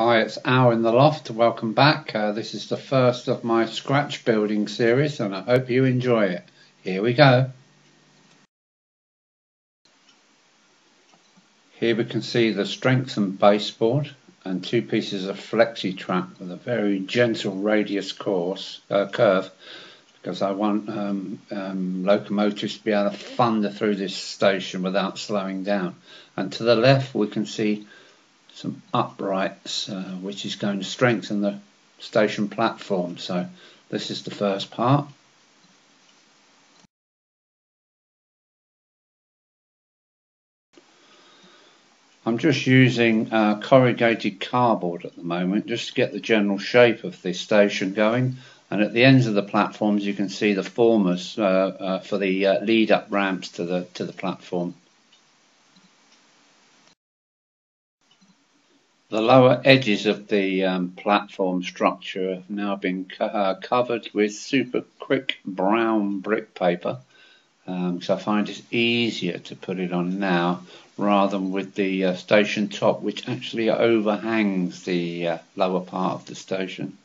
Hi, it's Al in the Loft. Welcome back. Uh, this is the first of my scratch building series and I hope you enjoy it. Here we go. Here we can see the strengthened baseboard and two pieces of flexi track with a very gentle radius course uh, curve because I want um, um, locomotives to be able to thunder through this station without slowing down. And to the left we can see some uprights, uh, which is going to strengthen the station platform. So this is the first part. I'm just using uh, corrugated cardboard at the moment just to get the general shape of the station going and at the ends of the platforms you can see the formers uh, uh, for the uh, lead up ramps to the to the platform. The lower edges of the um, platform structure have now been co uh, covered with super quick brown brick paper um, I find it's easier to put it on now rather than with the uh, station top which actually overhangs the uh, lower part of the station.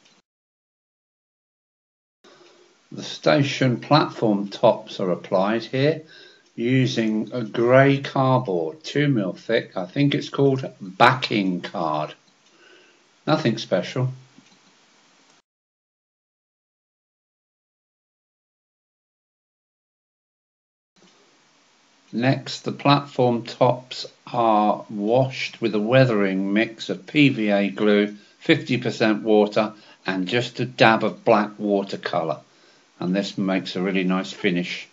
The station platform tops are applied here using a grey cardboard, 2 mil thick. I think it's called backing card. Nothing special. Next, the platform tops are washed with a weathering mix of PVA glue, 50% water, and just a dab of black watercolour. And this makes a really nice finish.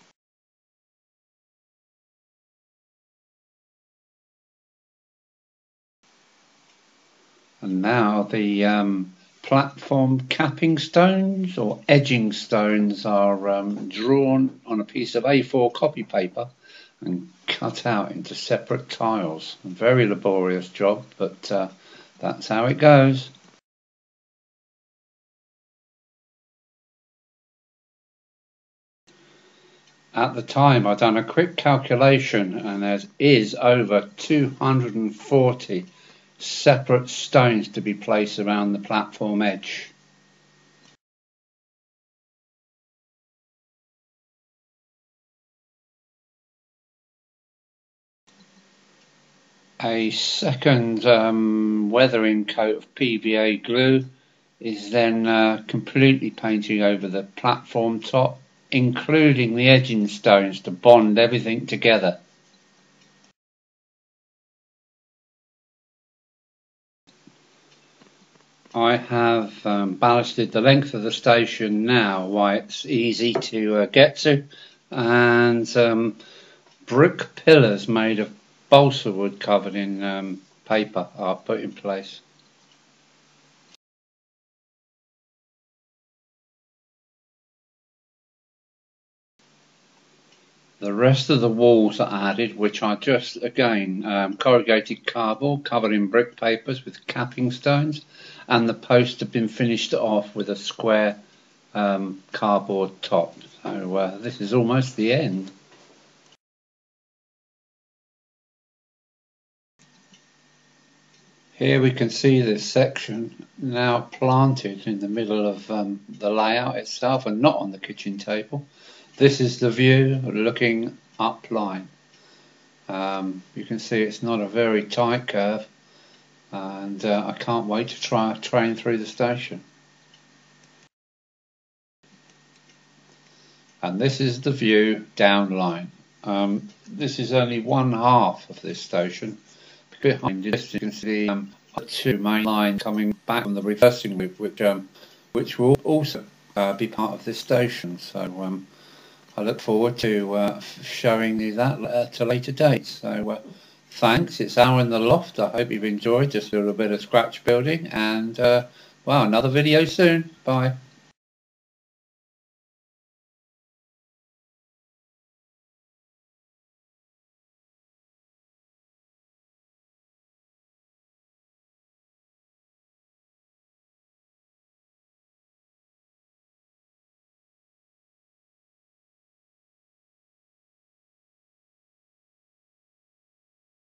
And now the um, platform capping stones or edging stones are um, drawn on a piece of A4 copy paper and cut out into separate tiles. A very laborious job, but uh, that's how it goes. At the time, I done a quick calculation, and there is over 240 separate stones to be placed around the platform edge. A second um, weathering coat of PVA glue is then uh, completely painting over the platform top, including the edging stones to bond everything together. I have um, ballasted the length of the station now why it's easy to uh, get to and um, brick pillars made of balsa wood covered in um, paper are put in place. The rest of the walls are added, which are just again um, corrugated cardboard covered in brick papers with capping stones and the posts have been finished off with a square um, cardboard top. So uh, this is almost the end. Here we can see this section now planted in the middle of um, the layout itself and not on the kitchen table. This is the view looking up line. Um, you can see it's not a very tight curve and uh, I can't wait to try a train through the station. And this is the view down line. Um, this is only one half of this station. Behind this you can see um, two main lines coming back from the reversing loop, which um, which will also uh, be part of this station. So um, I look forward to uh, showing you that at a later date. So. Uh, thanks. It's in the Loft. I hope you've enjoyed just a little bit of scratch building and, uh, well, another video soon. Bye.